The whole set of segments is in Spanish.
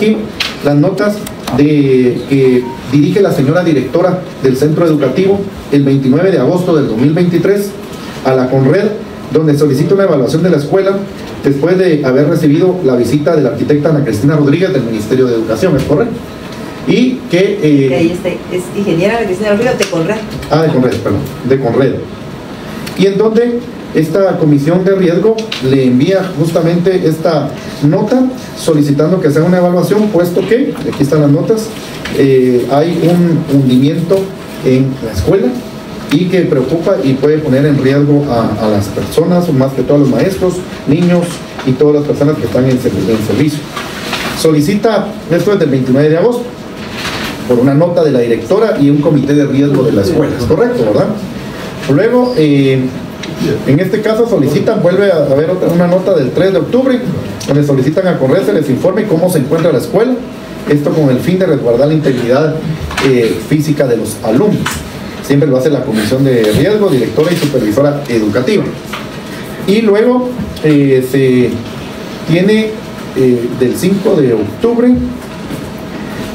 aquí las notas de que dirige la señora directora del centro educativo el 29 de agosto del 2023 a la CONRED, donde solicita una evaluación de la escuela después de haber recibido la visita de la arquitecta Ana Cristina Rodríguez del Ministerio de Educación, ¿es correcto? Y que... Eh, ahí está, es ingeniera Ana Cristina Rodríguez de CONRED. Ah, de CONRED, perdón, de CONRED. Y en donde esta comisión de riesgo le envía justamente esta nota solicitando que se haga una evaluación, puesto que, aquí están las notas, eh, hay un hundimiento en la escuela y que preocupa y puede poner en riesgo a, las personas, más que todos los maestros, niños y todas las personas que están en, servicio. Solicita, esto es del 29 de agosto, por una nota de la directora y un comité de riesgo de la escuela, ¿es correcto, verdad? Luego, eh, en este caso solicitan, vuelve a haber una nota del 3 de octubre, donde solicitan a Correa se les informe cómo se encuentra la escuela, esto con el fin de resguardar la integridad eh, física de los alumnos. Siempre lo hace la Comisión de Riesgo, directora y supervisora educativa. Y luego eh, se tiene eh, del 5 de octubre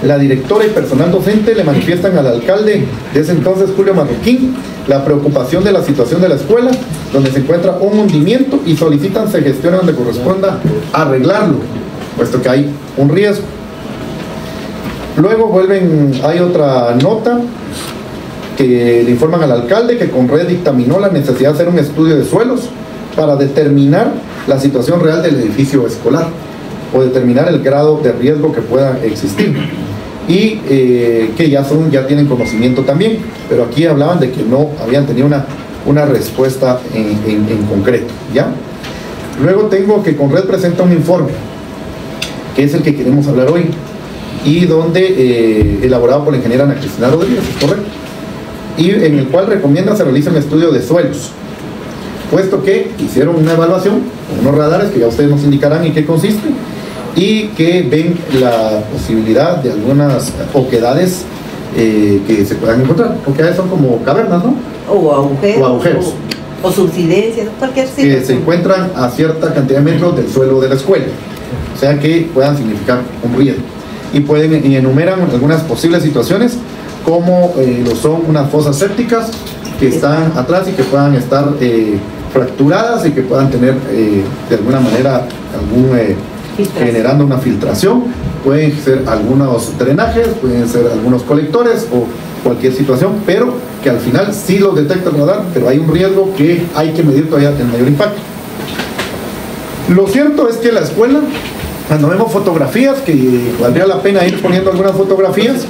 la directora y personal docente le manifiestan al alcalde de ese entonces, Julio Marroquín, la preocupación de la situación de la escuela, donde se encuentra un hundimiento y solicitan se gestione donde corresponda arreglarlo, puesto que hay un riesgo. Luego vuelven, hay otra nota que le informan al alcalde que Conred dictaminó la necesidad de hacer un estudio de suelos para determinar la situación real del edificio escolar o determinar el grado de riesgo que pueda existir y eh, que ya, son, ya tienen conocimiento también, pero aquí hablaban de que no habían tenido una, una respuesta en, concreto. ¿ya? Luego tengo que Conred presenta un informe, que es el que queremos hablar hoy, y donde, eh, elaborado por la ingeniera Ana Cristina Rodríguez, correcto, y en el cual recomienda se realice un estudio de suelos, puesto que hicieron una evaluación con unos radares que ya ustedes nos indicarán en qué consiste, y que ven la posibilidad de algunas oquedades eh, que se puedan encontrar. Oquedades son como cavernas, ¿no? O agujeros. O agujeros. O, subsidencias, cualquier Que se encuentran a cierta cantidad de metros del suelo de la escuela. O sea que puedan significar un riesgo. Y pueden y enumeran algunas posibles situaciones como eh, lo son unas fosas sépticas que están atrás y que puedan estar eh, fracturadas y que puedan tener de alguna manera algún generando una filtración. Pueden ser algunos drenajes, pueden ser algunos colectores o cualquier situación, pero que al final sí lo detecta el radar, pero hay un riesgo que hay que medir todavía el mayor impacto. Lo cierto es que la escuela, cuando vemos fotografías, que valdría la pena ir poniendo algunas fotografías,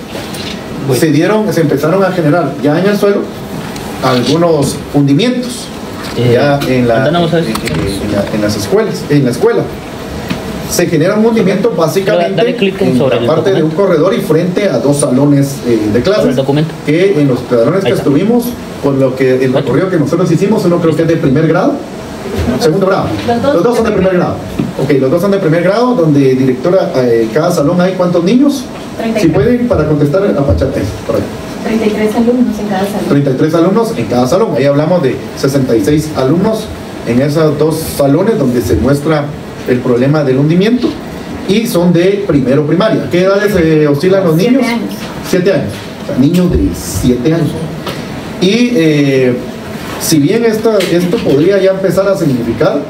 se dieron, se empezaron a generar ya en el suelo algunos hundimientos eh, ya en, la, en, las escuelas, en la escuela se genera un movimiento básicamente en la parte de un corredor y frente a dos salones eh, de clases que en los salones que estuvimos con lo que el recorrido que nosotros hicimos uno creo que es de primer grado. Segundo grado. Los dos, son de primer grado. ok los dos son de primer grado donde directora eh, cada salón hay cuántos niños si pueden para contestar a Pachate por ahí. 33 alumnos en cada salón. 33 alumnos en cada salón. Ahí hablamos de 66 alumnos en esos dos salones donde se muestra el problema del hundimiento y son de primero primaria. ¿Qué edades eh, oscilan los niños? Siete años. Siete años. niños de siete años. Y eh, si bien esto, esto podría ya empezar a significar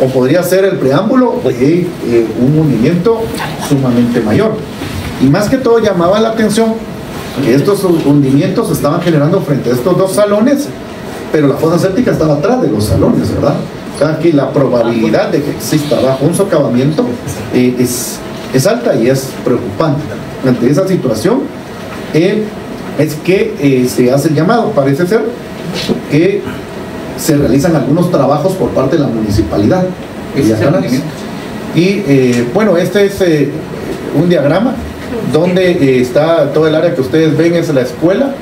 o podría ser el preámbulo de eh, un hundimiento sumamente mayor. Y más que todo llamaba la atención que estos hundimientos estaban generando frente a estos dos salones, pero la fosa séptica estaba atrás de los salones, ¿verdad? que la probabilidad de que exista bajo un socavamiento eh, es, es alta y es preocupante. Ante esa situación eh, es que eh, se hace el llamado, parece ser que se realizan algunos trabajos por parte de la municipalidad. Y bueno, este es un diagrama donde está todo el área que ustedes ven es la escuela.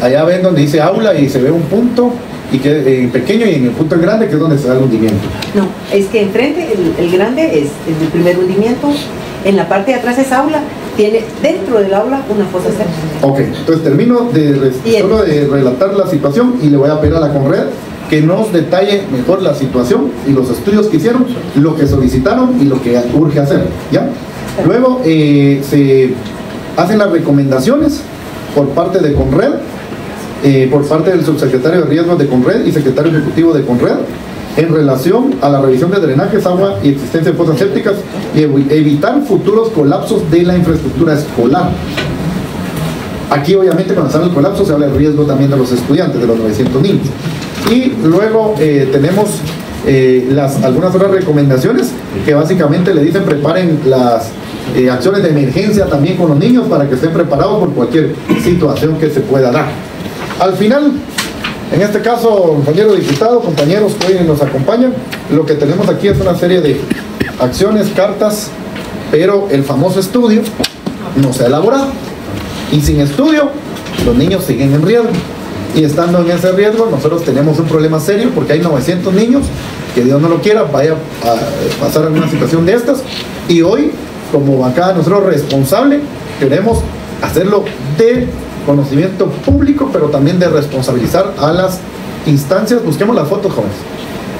Allá ven donde dice aula y se ve un punto y que en pequeño y en el punto grande que es donde se da el hundimiento. No, es que enfrente el, grande es el primer hundimiento, en la parte de atrás es aula, tiene dentro del aula una fosa séptica. Ok, entonces termino de, solo de relatar la situación y le voy a pedir a la Conred que nos detalle mejor la situación y los estudios que hicieron, lo que solicitaron y lo que urge hacer, ¿ya? Luego eh, se hacen las recomendaciones por parte de Conred, eh, por parte del subsecretario de riesgos de Conred y secretario ejecutivo de Conred en relación a la revisión de drenajes, agua y existencia de fosas sépticas y evi- evitar futuros colapsos de la infraestructura escolar. Aquí obviamente cuando sale el colapso se habla del riesgo también de los estudiantes, de los 900 niños. Y luego eh, tenemos eh, algunas otras recomendaciones que básicamente le dicen preparen las acciones de emergencia también con los niños para que estén preparados por cualquier situación que se pueda dar. Al final, en este caso, compañero diputado, compañeros que hoy nos acompañan, lo que tenemos aquí es una serie de acciones, cartas, pero el famoso estudio no se ha elaborado. Y sin estudio, los niños siguen en riesgo. Y estando en ese riesgo, nosotros tenemos un problema serio porque hay 900 niños que Dios no lo quiera, vaya a pasar alguna situación de estas. Y hoy, como bancada nosotros responsable, queremos hacerlo de conocimiento público, pero también de responsabilizar a las instancias, busquemos las fotos jóvenes,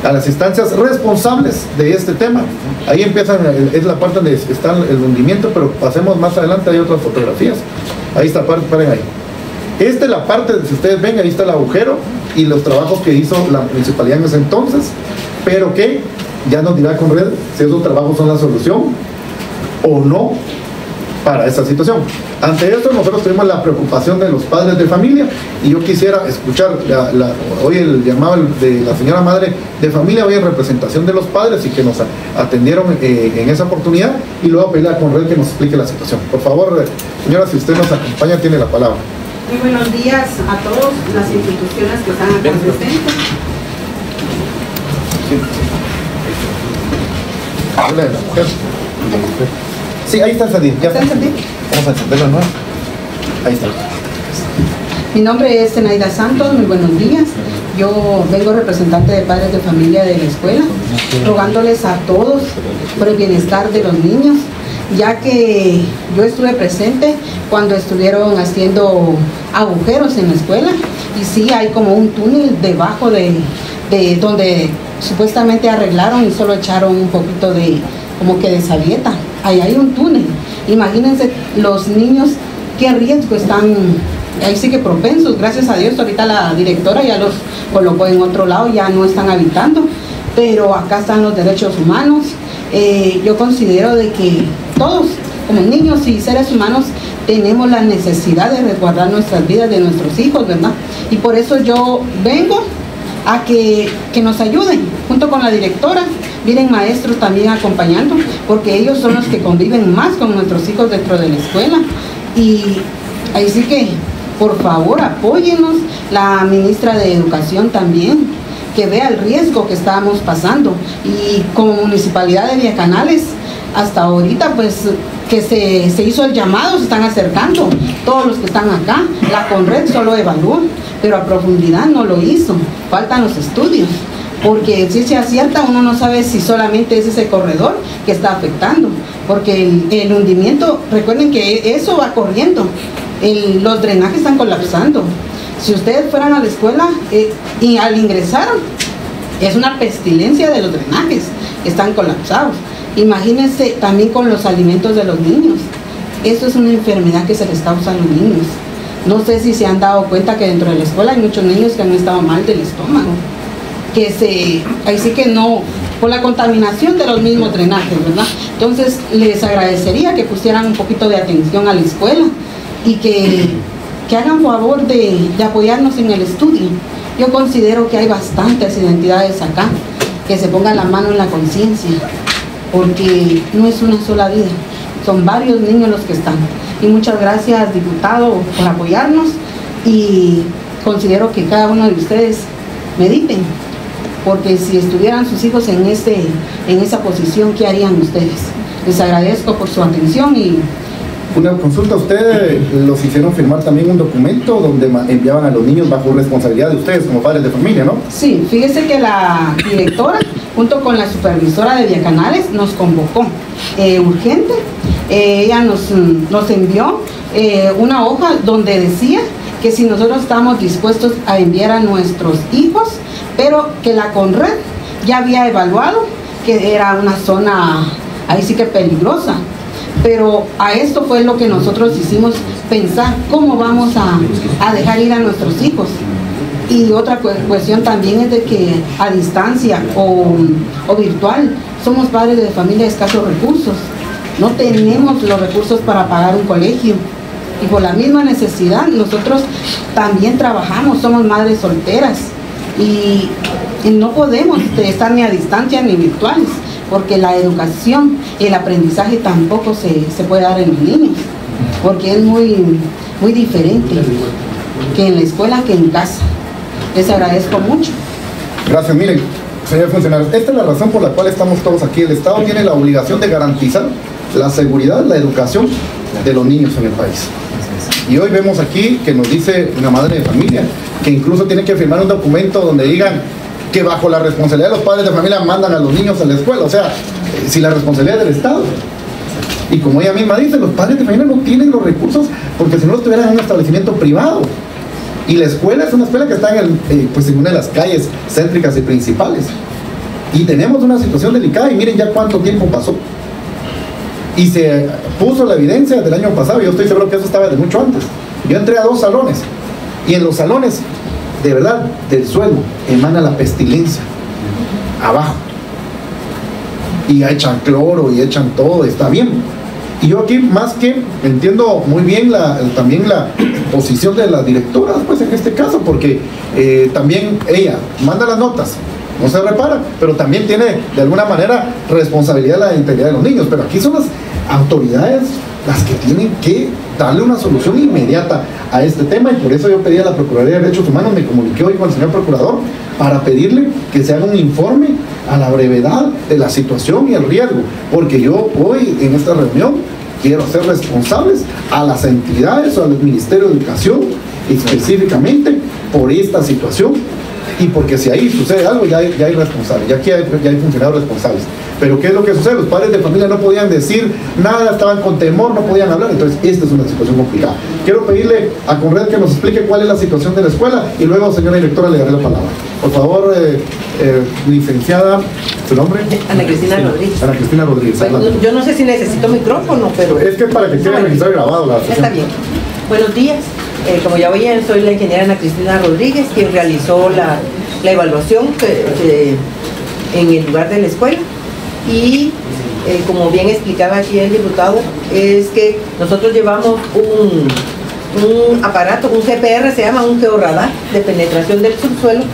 a las instancias responsables de este tema. Ahí empiezan, eh, es la parte donde está el hundimiento, pero pasemos más adelante, hay otras fotografías. Ahí está, paren ahí. Esta es la parte, si ustedes ven, ahí está el agujero y los trabajos que hizo la municipalidad en ese entonces, pero que ya nos dirá con red si esos trabajos son la solución o no para esa situación. Ante esto nosotros tenemos la preocupación de los padres de familia y yo quisiera escuchar la- la- hoy el llamado de la señora madre de familia, hoy en representación de los padres y que nos atendieron eh, en esa oportunidad y luego pedirle a Conred que nos explique la situación. Por favor, eh, señora, si usted nos acompaña, tiene la palabra. Muy buenos días a todos las instituciones que están acá presentes. Habla de la mujer. Sí, ahí está encendido. Ya ¿Está encendido? Vamos a encenderlo de nuevo. Ahí está. Mi nombre es Zenaida Santos, muy buenos días. Yo vengo representante de padres de familia de la escuela, rogándoles a todos por el bienestar de los niños, ya que yo estuve presente cuando estuvieron haciendo agujeros en la escuela y sí hay como un túnel debajo de, de donde supuestamente arreglaron y solo echaron un poquito de como que de sabieta. Ahí hay un túnel. Imagínense los niños qué riesgo están ahí sí que propensos, gracias a Dios, ahorita la directora ya los colocó en otro lado, ya no están habitando, pero acá están los derechos humanos. Eh, yo considero de que todos, como niños y seres humanos, tenemos la necesidad de resguardar nuestras vidas de nuestros hijos, ¿verdad? Y por eso yo vengo a que, que nos ayuden, junto con la directora, vienen maestros también acompañando, porque ellos son los que conviven más con nuestros hijos dentro de la escuela. Y ahí sí que, por favor, apóyenos, la ministra de Educación también, que vea el riesgo que estamos pasando. Y como municipalidad de Villa Canales, hasta ahorita pues que se, se hizo el llamado, se están acercando todos los que están acá. La Conred solo evaluó, pero a profundidad no lo hizo. Faltan los estudios. Porque si se acierta, uno no sabe si solamente es ese corredor que está afectando. Porque el, hundimiento, recuerden que eso va corriendo. Los drenajes están colapsando. Si ustedes fueran a la escuela eh, y al ingresar, es una pestilencia de los drenajes, están colapsados. Imagínense también con los alimentos de los niños. Esto es una enfermedad que se les causa a los niños. No sé si se han dado cuenta que dentro de la escuela hay muchos niños que han estado mal del estómago. Que se, ahí sí que no, por la contaminación de los mismos drenajes, ¿verdad? Entonces les agradecería que pusieran un poquito de atención a la escuela y que, que hagan favor de, de apoyarnos en el estudio. Yo considero que hay bastantes identidades acá, que se pongan la mano en la conciencia, porque no es una sola vida, son varios niños los que están. Y muchas gracias, diputado, por apoyarnos y considero que cada uno de ustedes mediten, porque si estuvieran sus hijos en, ese, en esa posición, ¿qué harían ustedes? Les agradezco por su atención y Una consulta, ustedes los hicieron firmar también un documento donde enviaban a los niños bajo responsabilidad de ustedes como padres de familia, ¿no? Sí, fíjese que la directora, junto con la supervisora de Viacanales, nos convocó eh, urgente. Eh, ella nos, mm, nos envió eh, una hoja donde decía que si nosotros estamos dispuestos a enviar a nuestros hijos, pero que la Conred ya había evaluado que era una zona ahí sí que peligrosa. Pero a esto fue lo que nosotros hicimos pensar, cómo vamos a, a dejar ir a nuestros hijos. Y otra cuestión también es de que a distancia o, o virtual somos padres de familia de escasos recursos. No tenemos los recursos para pagar un colegio. Y por la misma necesidad, nosotros también trabajamos, somos madres solteras. Y, no podemos estar ni a distancia ni virtuales, porque la educación el aprendizaje tampoco se, se puede dar en los niños, porque es muy, muy diferente que en la escuela que en casa. Les agradezco mucho. Gracias, miren, señor funcionario, esta es la razón por la cual estamos todos aquí. El Estado tiene la obligación de garantizar la seguridad, la educación de los niños en el país. Y hoy vemos aquí que nos dice una madre de familia que incluso tiene que firmar un documento donde digan que bajo la responsabilidad de los padres de familia mandan a los niños a la escuela. O sea, eh, si la responsabilidad del Estado. Y como ella misma dice, los padres de familia no tienen los recursos porque si no estuvieran en un establecimiento privado. Y la escuela es una escuela que está en, eh, pues en una de las calles céntricas y principales. Y tenemos una situación delicada y miren ya cuánto tiempo pasó. Y se puso la evidencia del año pasado, yo estoy seguro que eso estaba de mucho antes. Yo entré a dos salones y en los salones, de verdad, del suelo emana la pestilencia, abajo. Y echan cloro y echan todo, está bien. Y yo aquí más que entiendo muy bien la, también la posición de las directoras, pues en este caso, porque eh, también ella manda las notas, no se repara, pero también tiene de alguna manera responsabilidad la integridad de los niños. Pero aquí son las autoridades las que tienen que darle una solución inmediata a este tema y por eso yo pedí a la Procuraduría de Derechos Humanos, me comuniqué hoy con el señor Procurador para pedirle que se haga un informe a la brevedad de la situación y el riesgo, porque yo hoy en esta reunión quiero ser responsables a las entidades o al Ministerio de Educación específicamente por esta situación y porque si ahí sucede algo ya hay, ya hay responsables, ya aquí hay, ya hay funcionarios responsables. Pero ¿qué es lo que sucede? Los padres de familia no podían decir nada, estaban con temor, no podían hablar. Entonces, esta es una situación complicada. Quiero pedirle a Conred que nos explique cuál es la situación de la escuela y luego, señora directora, le daré la palabra. Por favor, eh, eh, licenciada, ¿su nombre? Ana Cristina Rodríguez. Ana Cristina Rodríguez. Bueno, yo no sé si necesito micrófono, pero... Es que para que quede registrado y grabado la sesión. Está bien. Buenos días. Eh, como ya oyen, soy la ingeniera Ana Cristina Rodríguez, quien realizó la, la evaluación en el lugar de la escuela. Y eh, como bien explicaba aquí el diputado, es que nosotros llevamos un, un aparato, un GPR, se llama un georradar de penetración del subsuelo,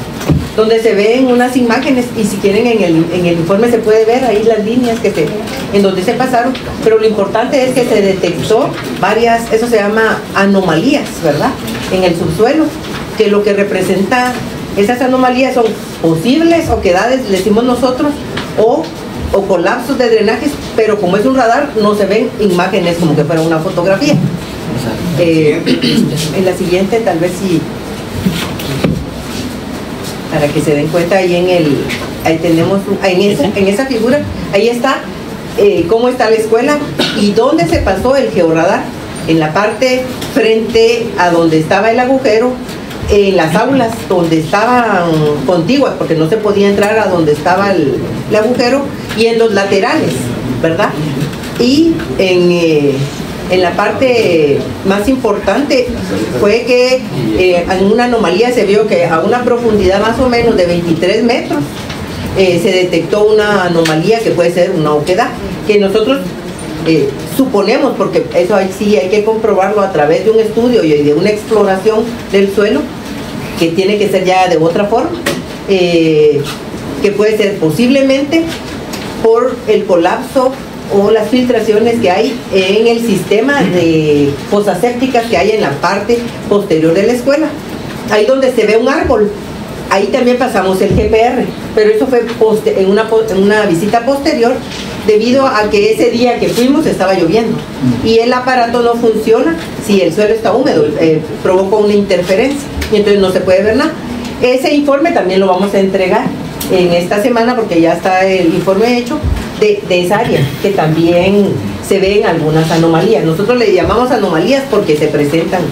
donde se ven unas imágenes y si quieren en el, en el informe se puede ver ahí las líneas que se, en donde se pasaron, pero lo importante es que se detectó varias, eso se llama anomalías, ¿verdad? En el subsuelo, que lo que representa esas anomalías son posibles oquedades, le decimos nosotros, o, o colapsos de drenajes, pero como es un radar no se ven imágenes como que fuera una fotografía. Eh, en la siguiente tal vez sí para que se den cuenta ahí en el ahí tenemos en esa en esa figura. Ahí está eh, cómo está la escuela y dónde se pasó el georradar. En la parte frente a donde estaba el agujero en las aulas donde estaban contiguas porque no se podía entrar a donde estaba el, el agujero y en los laterales verdad y en eh, en la parte más importante fue que eh, en una anomalía se vio que a una profundidad más o menos de 23 metros eh, se detectó una anomalía que puede ser una oquedad, que nosotros eh, suponemos, porque eso sí hay que comprobarlo a través de un estudio y de una exploración del suelo, que tiene que ser ya de otra forma, eh, que puede ser posiblemente por el colapso o las filtraciones que hay en el sistema de fosas sépticas que hay en la parte posterior de la escuela. Ahí donde se ve un árbol, ahí también pasamos el GPR, pero eso fue poste- en, una, po- en una visita posterior debido a que ese día que fuimos estaba lloviendo y el aparato no funciona si el suelo está húmedo, eh, provoca una interferencia y entonces no se puede ver nada. Ese informe también lo vamos a entregar en esta semana porque ya está el informe hecho de, esa área, que también se ven algunas anomalías. Nosotros le llamamos anomalías porque se presentan.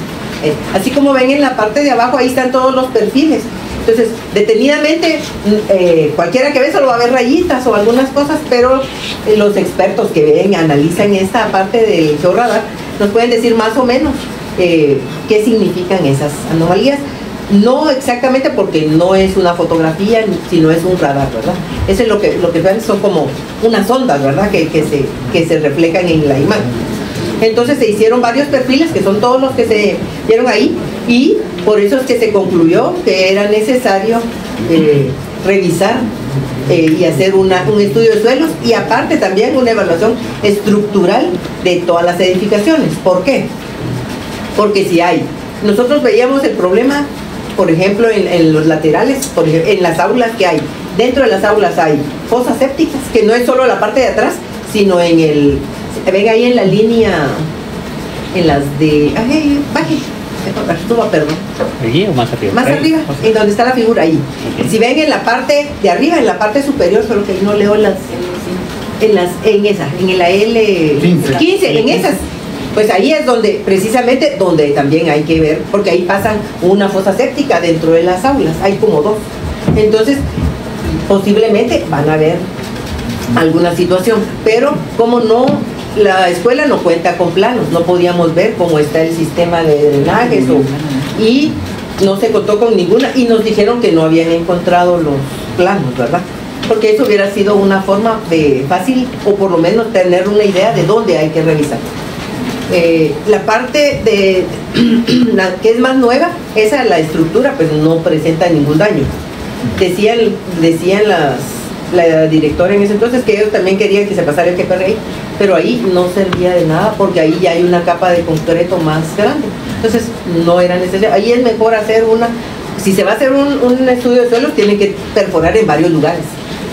eh, así como ven en la parte de abajo, ahí están todos los perfiles. Entonces, detenidamente, mm, eh, cualquiera que ve solo va a ver rayitas o algunas cosas, pero eh, los expertos que ven, analizan esta parte del georradar, nos pueden decir más o menos qué significan esas anomalías. No exactamente porque no es una fotografía, sino es un radar, ¿verdad? Eso es lo que, lo que son como unas ondas, ¿verdad? Que, que, se, que se reflejan en la imagen. Entonces se hicieron varios perfiles, que son todos los que se vieron ahí, y por eso es que se concluyó que era necesario eh, revisar eh, y hacer una, un estudio de suelos y aparte también una evaluación estructural de todas las edificaciones. ¿Por qué? Porque si hay, nosotros veíamos el problema, por ejemplo, en, los laterales, por ejemplo, en las aulas que hay. Dentro de las aulas hay fosas sépticas, que no es solo la parte de atrás, sino en el, ven ahí en la línea, en las de, ay, baje, suba, perdón. ¿Allí o más arriba? Más Ahí. arriba, en donde está la figura ahí. Si ven en la parte de arriba, en la parte superior, solo que no leo las, en las, en esa, en la L 15. en esas. Pues ahí es donde, precisamente, donde también hay que ver, porque ahí pasan una fosa séptica dentro de las aulas, hay como dos. Entonces, posiblemente van a haber alguna situación, pero como no, la escuela no cuenta con planos, no podíamos ver cómo está el sistema de drenajes y no se contó con ninguna y nos dijeron que no habían encontrado los planos, ¿verdad? Porque eso hubiera sido una forma de fácil o por lo menos tener una idea de dónde hay que revisar. Eh, la parte de la que es más nueva, esa la estructura, pues no presenta ningún daño. Decían, decían las, la directora en ese entonces que ellos también querían que se pasara el GPRI, pero ahí no servía de nada porque ahí ya hay una capa de concreto más grande. Entonces no era necesario. Ahí es mejor hacer una, si se va a hacer un, un estudio de suelos, tiene que perforar en varios lugares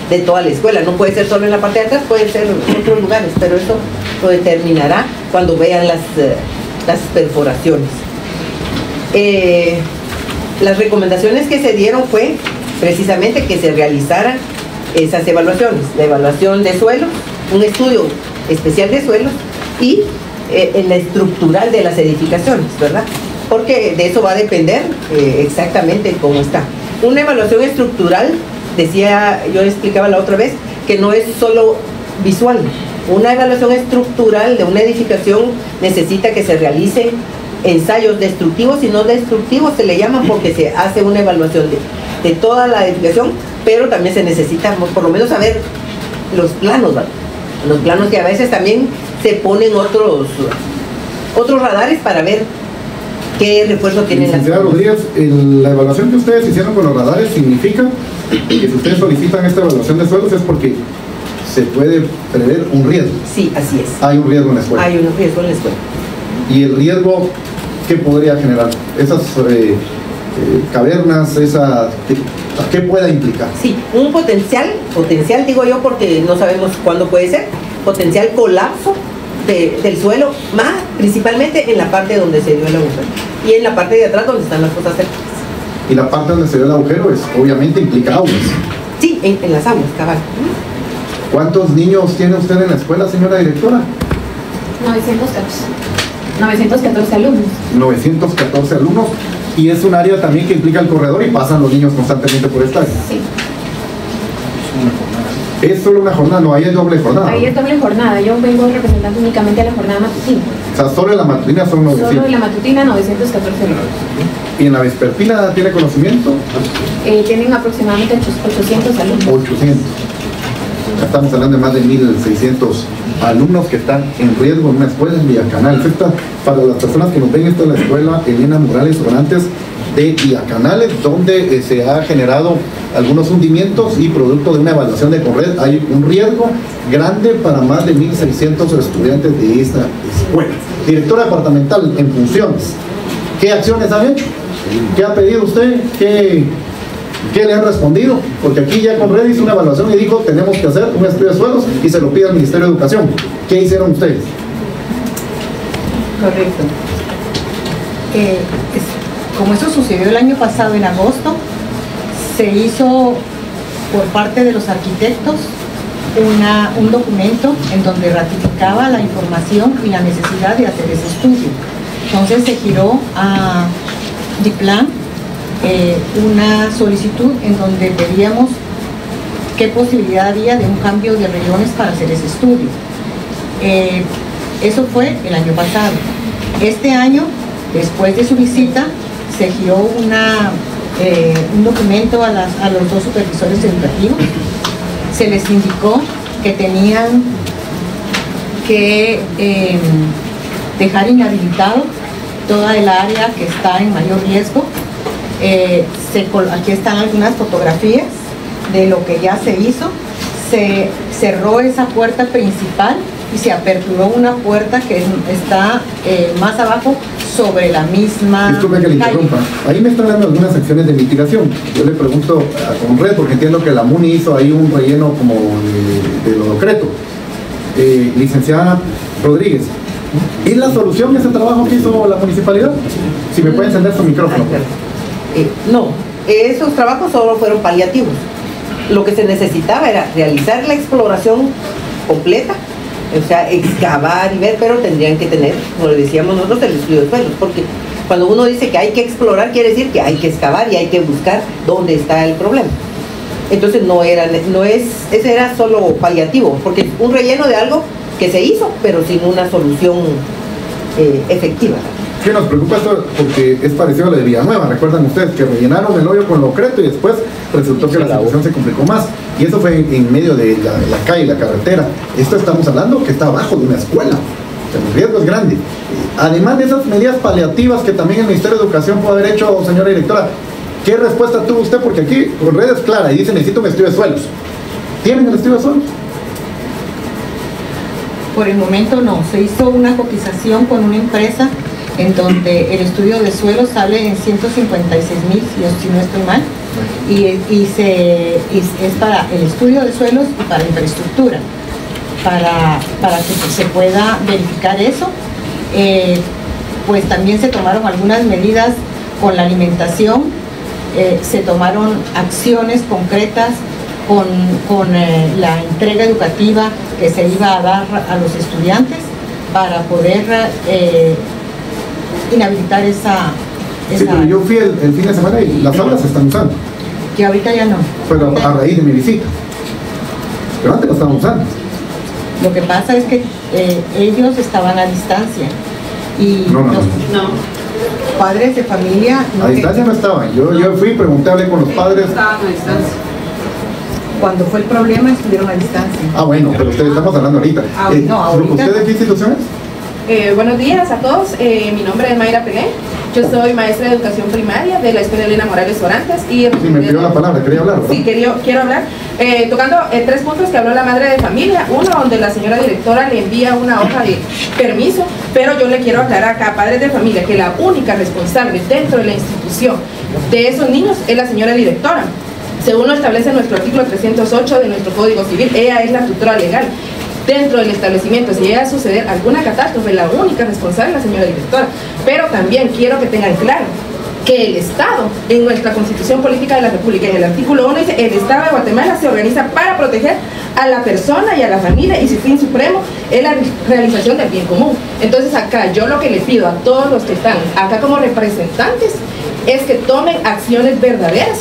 de toda la escuela. No puede ser solo en la parte de atrás, puede ser en otros lugares, pero eso lo determinará cuando vean las, eh, las perforaciones. Eh, las recomendaciones que se dieron fue precisamente que se realizaran esas evaluaciones, la evaluación de suelos, un estudio especial de suelos y eh, la estructural de las edificaciones, ¿verdad? Porque de eso va a depender eh, exactamente cómo está. Una evaluación estructural, decía, yo explicaba la otra vez, que no es solo visual. Una evaluación estructural de una edificación necesita que se realicen ensayos destructivos y no destructivos se le llaman porque se hace una evaluación de, de toda la edificación, pero también se necesita por lo menos saber los planos, los planos que a veces también se ponen otros otros radares para ver qué refuerzo tienen las Rodríguez, la evaluación que ustedes hicieron con los radares significa que si ustedes solicitan esta evaluación de suelos es porque se puede prever un riesgo. Sí, así es. Hay un riesgo en la escuela. Hay un riesgo en la escuela. Y el riesgo, ¿qué podría generar? Esas eh, eh, cavernas, esa, ¿qué pueda implicar? Sí, un potencial, potencial digo yo porque no sabemos cuándo puede ser, potencial colapso de- del suelo, más principalmente en la parte donde se dio el agujero y en la parte de atrás donde están las cosas sépticas. Y la parte donde se ve el agujero es, obviamente implica aguas. Sí, en, en las aguas, cabal. ¿Cuántos niños tiene usted en la escuela, señora directora? 914. 914 alumnos. 914 alumnos. Y es un área también que implica el corredor y pasan los niños constantemente por esta área. Sí. Es solo una jornada, no, ahí es doble jornada. Ahí es doble jornada. Yo vengo representando únicamente a la jornada matutina. O sea, solo en la matutina son Solo 900. en la matutina 914 alumnos. Y en la vespertina tiene conocimiento, Eh, tienen aproximadamente 800 alumnos. 800. Estamos hablando de más de 1.600 alumnos que están en riesgo en una escuela en Villacanal. Esta, para las personas que nos ven, esta es la escuela Elena Morales Donantes de Villacanales, donde eh, se ha generado algunos hundimientos y producto de una evaluación de Corred hay un riesgo grande para más de 1.600 estudiantes de esta escuela. Directora departamental en funciones, ¿qué acciones han hecho? ¿Qué ha pedido usted? ¿Qué, ¿Qué le han respondido? Porque aquí ya Conred hizo una evaluación y dijo tenemos que hacer un estudio de suelos y se lo pide al Ministerio de Educación. ¿Qué hicieron ustedes? Correcto. Eh, como eso sucedió el año pasado, en agosto, se hizo por parte de los arquitectos una- un documento en donde ratificaba la información y la necesidad de hacer ese estudio. Entonces se giró a DIPLAN eh, una solicitud en donde pedíamos qué posibilidad había de un cambio de rellones para hacer ese estudio. Eh, eso fue el año pasado. Este año, después de su visita, se giró eh, un documento a, los dos supervisores educativos. Se les indicó que tenían que dejar inhabilitado toda el área que está en mayor riesgo. Eh, se aquí están algunas fotografías de lo que ya se hizo. Se cerró esa puerta principal y se aperturó una puerta que está eh, más abajo sobre la misma Disculpe que le interrumpa. Ahí me están dando algunas acciones de mitigación. Yo le pregunto a Conred, porque entiendo que la MUNI hizo ahí un relleno como de, de lo concreto. Eh, licenciada Rodríguez, ¿es la solución ese trabajo que hizo la municipalidad? Si me puede encender su micrófono. Eh, no, esos trabajos solo fueron paliativos. Lo que se necesitaba era realizar la exploración completa, o sea, excavar y ver, pero tendrían que tener, como le decíamos nosotros, el estudio de suelos, porque cuando uno dice que hay que explorar, quiere decir que hay que excavar y hay que buscar dónde está el problema. Entonces no era, no es, ese era solo paliativo, porque un relleno de algo que se hizo, pero sin una solución eh, efectiva. ¿Qué nos preocupa esto? Porque es parecido a lo de Villanueva. Recuerdan ustedes que rellenaron el hoyo con lo concreto y después resultó que la situación se complicó más. Y eso fue en medio de la, la calle, la carretera. Esto estamos hablando que está abajo de una escuela. O sea, el riesgo es grande. Además de esas medidas paliativas que también el Ministerio de Educación puede haber hecho, señora directora, ¿qué respuesta tuvo usted? Porque aquí con redes clara y dice necesito un estudio de suelos. ¿Tienen el estudio de suelos? Por el momento no, se hizo una cotización con una empresa en donde el estudio de suelo sale en 156 mil, si, no estoy mal, y, y se, es para el estudio de suelos y para infraestructura, para, para que se pueda verificar eso. Eh, pues también se tomaron algunas medidas con la alimentación, eh, se tomaron acciones concretas con, con, eh, la entrega educativa que se iba a dar a los estudiantes para poder inhabilitar esa, Sí, pero yo fui el, el fin de semana y las aulas se están usando. que ahorita ya no. Pero a raíz de mi visita. Pero antes la estaban usando. Lo que pasa es que eh, ellos estaban a distancia y No, no, los no. padres de familia no A que- distancia no estaban. Yo, yo fui, pregunté, hablé con los padres. cuando fue el problema estuvieron a distancia. Ah, bueno, pero ustedes estamos hablando ahorita. Ah, Eh, no, ahorita- ¿Usted de qué institución es? Eh, buenos días a todos, Eh, mi nombre es Mayra Pegué, yo soy maestra de educación primaria de la Escuela Elena Morales Orantes y... Sí, me pidió la palabra, quería hablar, ¿verdad? Sí, quería, quiero hablar, eh, tocando tres puntos que habló la madre de familia. Uno, donde la señora directora le envía una hoja de permiso, pero yo le quiero aclarar acá a padres de familia que la única responsable dentro de la institución de esos niños es la señora directora. Según lo establece nuestro artículo 308 de nuestro Código Civil, ella es la tutora legal. Dentro del establecimiento, si llega a suceder alguna catástrofe, la única responsable es la señora directora. Pero también quiero que tengan claro que el Estado, en nuestra Constitución Política de la República, en el artículo 1 dice, el Estado de Guatemala se organiza para proteger a la persona y a la familia y su fin supremo es la realización del bien común. Entonces acá yo lo que le pido a todos los que están acá como representantes es que tomen acciones verdaderas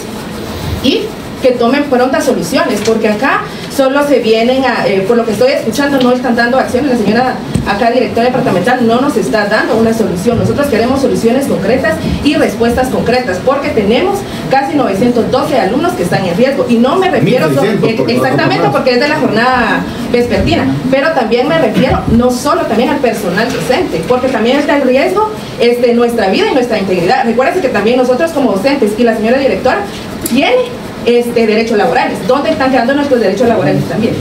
y que tomen prontas soluciones, porque acá solo se vienen a, eh, por lo que estoy escuchando, no están dando acciones, la señora acá directora departamental no nos está dando una solución, nosotros queremos soluciones concretas y respuestas concretas, porque tenemos casi 912 alumnos que están en riesgo, y no me refiero, so- 1600 por la exactamente porque es de la jornada vespertina, pero también me refiero no solo también al personal docente, porque también está en riesgo este, nuestra vida y nuestra integridad. Recuerden que también nosotros como docentes y la señora directora tiene este, derechos laborales. ¿Dónde están quedando nuestros derechos laborales también?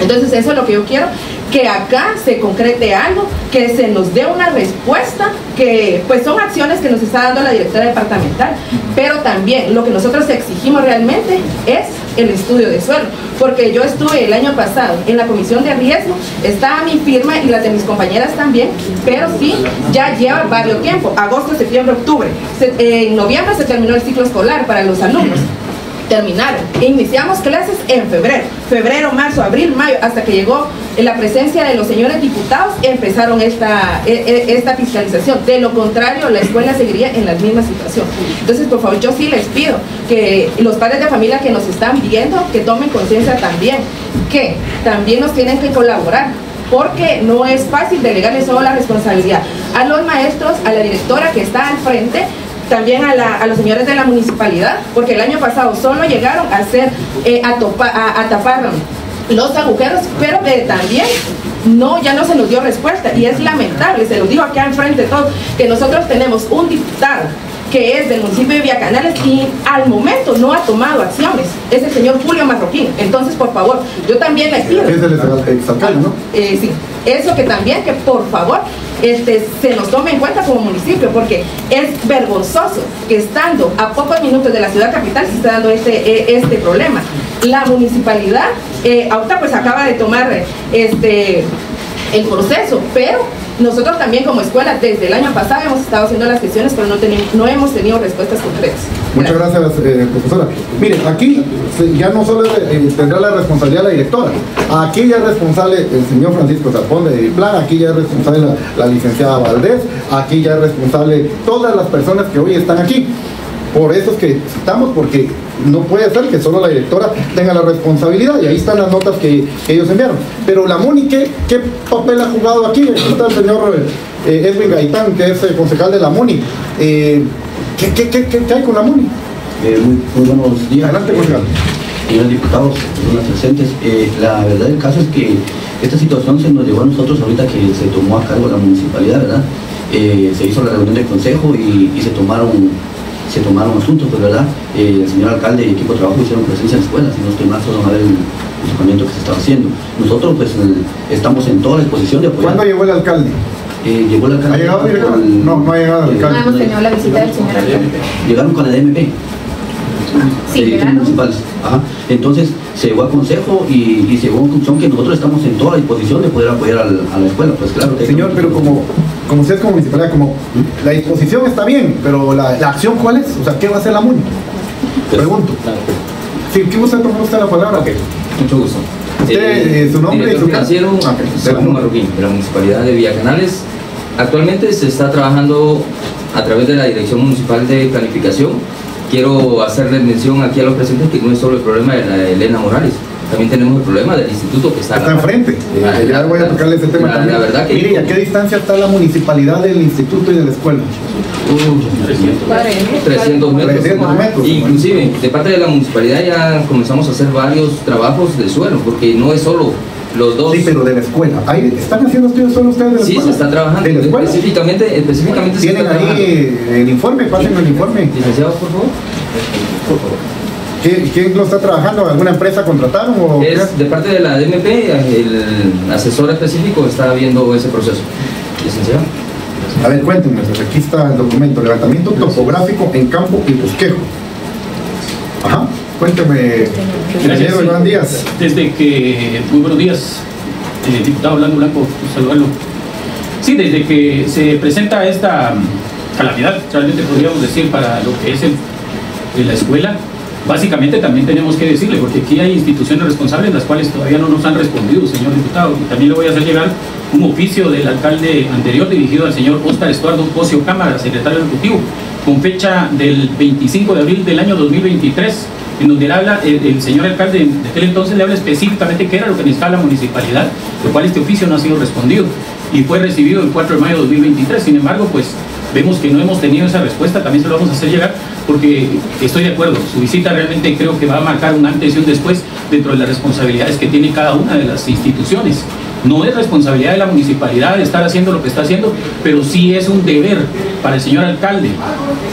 Entonces eso es lo que yo quiero, que acá se concrete algo, que se nos dé una respuesta, que pues son acciones que nos está dando la directora departamental, pero también lo que nosotros exigimos realmente es el estudio de suelo, porque yo estuve el año pasado en la comisión de riesgo, estaba mi firma y la de mis compañeras también, pero sí, ya lleva varios tiempo, agosto, septiembre, octubre, en noviembre se terminó el ciclo escolar para los alumnos. Terminaron. Iniciamos clases en febrero, febrero, marzo, abril, mayo, hasta que llegó la presencia de los señores diputados, empezaron esta, e, e, esta fiscalización. De lo contrario, la escuela seguiría en la misma situación. Entonces, por favor, yo sí les pido que los padres de familia que nos están viendo, que tomen conciencia también, que también nos tienen que colaborar porque no es fácil delegarle solo la responsabilidad a los maestros, a la directora que está al frente, también a, los señores de la municipalidad, porque el año pasado solo llegaron a hacer, eh, a, a, tapar los agujeros, pero que también no, ya no se nos dio respuesta y es lamentable, se lo digo acá enfrente de todos, que nosotros tenemos un diputado que es del municipio de Villacanales y al momento no ha tomado acciones. Es el señor Julio Marroquín. Entonces, por favor, yo también le pido. Es el exalcalde, ¿no? Eh, sí, eso que también, que por favor este, se nos tome en cuenta como municipio, porque es vergonzoso que estando a pocos minutos de la ciudad capital se está dando este, e, este problema. La municipalidad, eh, ahorita pues acaba de tomar este, el proceso, pero nosotros también como escuela desde el año pasado hemos estado haciendo las sesiones, pero no, no hemos tenido respuestas concretas. Muchas gracias, eh, profesora. Mire, aquí ya no solo eh, tendrá la responsabilidad la directora, aquí ya es responsable el señor Francisco Zapón de Plan, aquí ya es responsable la, la licenciada Valdés, aquí ya es responsable todas las personas que hoy están aquí. Por eso es que citamos, porque no puede ser que solo la directora tenga la responsabilidad, y ahí están las notas que, ellos enviaron. Pero la MUNI, ¿qué, papel ha jugado aquí? Aquí está el señor eh, Edwin Gaitán, que es el concejal de la MUNI. Eh, ¿qué, qué, hay con la MUNI? Eh, muy, buenos días. Adelante, concejal. Señores diputados, personas presentes, la verdad del caso es que esta situación se nos llevó a nosotros ahorita que se tomó a cargo la municipalidad, ¿verdad? se hizo la reunión del consejo y se tomaron se tomaron asuntos, pues verdad, eh, el señor alcalde y equipo de trabajo hicieron presencia en escuelas, si no estoy mal, a ver el equipamiento que se estaba haciendo. Nosotros pues estamos en toda la disposición de apoyar. ¿Cuándo llegó el alcalde? Eh, llegó el alcalde. ¿Ha llegado director? No, no ha llegado el alcalde. No hemos tenido la visita del señor alcalde. Llegaron con el DMP. Sí, municipales. Ajá. Entonces se llegó a consejo y, y se llegó a conclusión que nosotros estamos en toda la disposición de poder apoyar a la escuela. Pues claro. Señor, pero como, como usted como municipalidad, como la disposición está bien, pero la, acción cuál es? O sea, ¿qué va a hacer la MUNI? Pues, Pregunto. Claro. Sí, ¿qué usted tomó usted la palabra? Okay. Mucho gusto. Usted, eh, eh su nombre y su financiero, okay. Marroquín, de la Municipalidad de Villacanales. Actualmente se está trabajando a través de la Dirección Municipal de Planificación quiero hacerle mención aquí a los presentes que no es solo el problema de la Elena Morales, también tenemos el problema del instituto que está, está enfrente. Eh, ya voy a tocarle ese tema también. La verdad que Mire, ¿a qué distancia está la municipalidad del instituto y de la escuela? 300, metros. 300 metros. Inclusive, de parte de la municipalidad ya comenzamos a hacer varios trabajos de suelo, porque no es solo los dos. Sí, pero de la escuela. ¿Están haciendo estudios solo ustedes de la escuela? Sí, se están trabajando. ¿De la escuela? Específicamente, específicamente ¿Tienen ahí el informe? Pasen el informe. Licenciados, por favor. Por favor. ¿Quién, lo está trabajando? ¿Alguna empresa contrataron? O es de parte de la DMP, el asesor específico está viendo ese proceso. Licenciado. A ver, cuéntenme, aquí está el documento, levantamiento topográfico en campo y bosquejo. Ajá. Cuénteme, ingeniero Iván Díaz. Desde que, muy buenos días, eh, diputado Blanco Blanco, saludarlo. Sí, desde que se presenta esta calamidad, realmente podríamos decir, para lo que es la escuela, básicamente también tenemos que decirle, porque aquí hay instituciones responsables las cuales todavía no nos han respondido, señor diputado. También le voy a hacer llegar un oficio del alcalde anterior dirigido al señor Oscar Estuardo Pocio Cámara, secretario ejecutivo, con fecha del 25 de abril del año 2023 en donde habla, el, señor alcalde de aquel entonces le habla específicamente qué era lo que necesitaba la municipalidad, lo cual este oficio no ha sido respondido y fue recibido el 4 de mayo de 2023. Sin embargo, pues vemos que no hemos tenido esa respuesta, también se lo vamos a hacer llegar porque estoy de acuerdo, su visita realmente creo que va a marcar un antes y un después dentro de las responsabilidades que tiene cada una de las instituciones. No es responsabilidad de la municipalidad de estar haciendo lo que está haciendo, pero sí es un deber para el señor alcalde,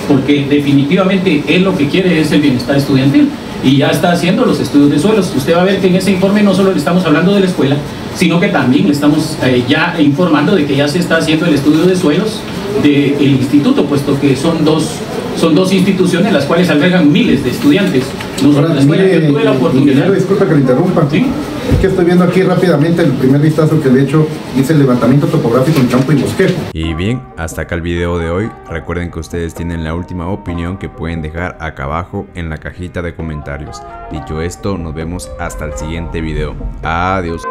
porque definitivamente él lo que quiere es el bienestar estudiantil y ya está haciendo los estudios de suelos. Usted va a ver que en ese informe no solo le estamos hablando de la escuela, sino que también le estamos eh, ya informando de que ya se está haciendo el estudio de suelos del instituto, puesto que son dos, son dos instituciones las cuales albergan miles de estudiantes Ahora, mire, tuve la oportunidad. ingeniero, disculpa que le interrumpa. Sí. Es que estoy viendo aquí rápidamente el primer vistazo que le he hecho, dice el levantamiento topográfico en campo y bosquejo. Y bien, hasta acá el video de hoy. Recuerden que ustedes tienen la última opinión que pueden dejar acá abajo en la cajita de comentarios. Dicho esto, nos vemos hasta el siguiente video. Adiós.